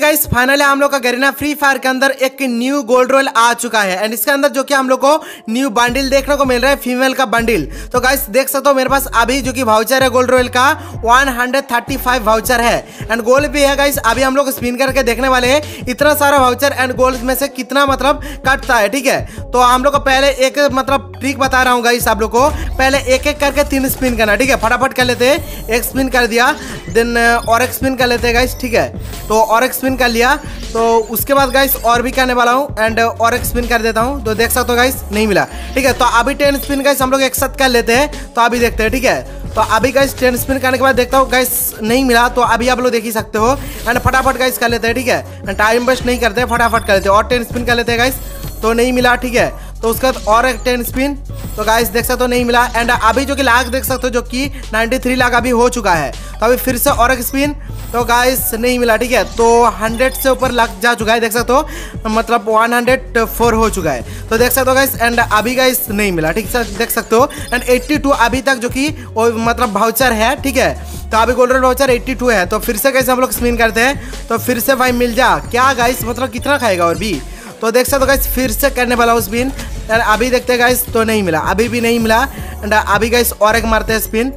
Guys finally हम लोग का गरीना फ्री फायर के अंदर एक न्यू गोल्ड रॉयल आ चुका है। एंड इसके अंदर जो कि हम लोग को न्यू बंडल देखने को मिल रहा है फीमेल का बंडल तो गाइस देख सकते हो मेरे पास अभी जो कि वाउचर है गोल्ड रॉयल का 135 वाउचर है। एंड गोल्ड भी है गाइस अभी हम लोग स्पिन करके देखने वाले हैं। इतना सारा वाउचर एंड गोल्ड में से कितना मतलब कटता है, ठीक है? तो हम लोग को पहले एक मतलब ट्रिक बता रहा हूँ गाइस आप लोग को। पहले एक एक करके तीन स्पिन करना, ठीक है? फटाफट कर लेते हैं। एक स्पिन कर दिया देन और एक स्पिन कर लेते हैं गाइस ठीक है? तो और एक स्पिन कर लिया। तो उसके बाद गाइस और भी करने वाला हूँ एंड और एक स्पिन कर देता हूँ। तो देख सकते हो गाइस नहीं मिला। ठीक है तो अभी टेन स्पिन गाइस हम लोग एक साथ कर लेते हैं। तो अभी देखते हैं, ठीक है? तो अभी गाइस टेन स्पिन करने के बाद देखता हूँ गाइस नहीं मिला तो अभी आप लोग देख ही सकते हो। एंड फटाफट गाइस कर लेते हैं, ठीक है? एंड टाइम वेस्ट नहीं करते, फटाफट कर लेते हैं। और टेन स्पिन कर लेते हैं गाइस तो नहीं मिला, ठीक है? तो उसके बाद और एक टेन स्पिन तो गाइस देख सकते हो नहीं मिला। एंड अभी जो कि लाख देख सकते हो, जो कि 93 लाख अभी हो चुका है। तो अभी फिर से और एक स्पिन तो गाइस नहीं मिला, ठीक है? तो 100 से ऊपर लाख जा चुका है, देख सकते हो। मतलब 104 हो चुका है। तो देख सकते हो गाइस एंड अभी गाइस नहीं मिला, ठीक है देख सकते हो। एंड 82 अभी तक जो कि मतलब भाउचर है, ठीक है? तो अभी गोल्डन वाउचर 82 है। तो फिर से कैसे हम लोग स्पिन करते हैं। तो फिर से भाई मिल जा। क्या गाइस मतलब कितना खाएगा और भी? तो देख सकते हो गाइस फिर से करने वाला हूँ स्पिन एंड अभी देखते हैं गाइस तो नहीं मिला। अभी भी नहीं मिला। एंड अभी गाइस और एक मारते हैं स्पिन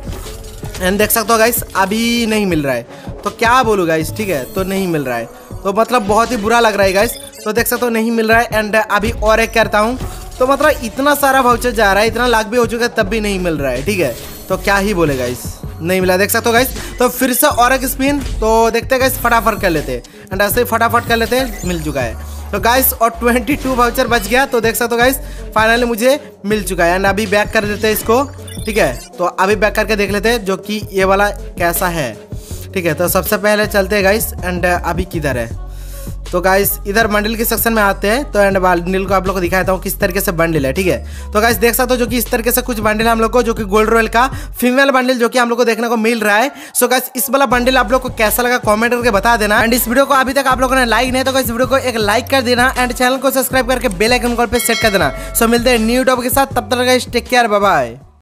एंड देख सकते हो गाइस अभी नहीं मिल रहा है। तो क्या बोलूँ गाइस ठीक है? तो नहीं मिल रहा है। तो मतलब बहुत ही बुरा लग रहा है गाइस तो देख सकते हो, नहीं मिल रहा है। एंड अभी और एक करता हूँ। तो मतलब इतना सारा वाउचर जा रहा है, इतना लाख भी हो चुका है, तब भी नहीं मिल रहा है, ठीक है? तो क्या ही बोले गाइस नहीं मिला। देख सकते हो गाइस तो फिर से और एक स्पिन तो देखते गाइस फटाफट कर लेते हैं। एंड ऐसे ही फटाफट कर लेते मिल चुका है। तो गाइस और 22 वाउचर बच गया तो देख सकते हो गाइस फाइनली मुझे मिल चुका है। एंड अभी बैक कर देते हैं इसको, ठीक है? तो अभी बैक करके देख लेते हैं जो कि ये वाला कैसा है। ठीक है तो सबसे पहले चलते हैं गाइस एंड अभी किधर है? तो गाइस इधर बंडल के सेक्शन में आते हैं तो एंड बंडल को आप लोग को दिखाता हूँ किस तरीके से बंडल है, ठीक है? तो गाइस देख सकते हो जो कि इस तरीके से कुछ बंडल हम लोग को, जो कि गोल्ड रॉयल का फीमेल बंडल जो कि हम लोग को देखने को मिल रहा है। सो गाइस इस वाला बंडल आप लोग को कैसा लगा कॉमेंट करके बता देना। एंड इस वीडियो को अभी तक आप लोगों ने लाइक नहीं तो इस वीडियो को एक लाइक कर देना एंड चैनल को सब्सक्राइब करके बेल आइकन कॉल पर सेट कर देना। सो मिलते हैं न्यू टॉप के साथ, तब तक टेक केयर बाय